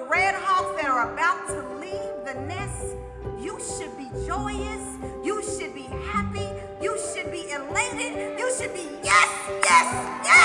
red hawks that are about to leave the nest, you should be joyous. You should be happy. You should be elated. You should be yes, yes, yes.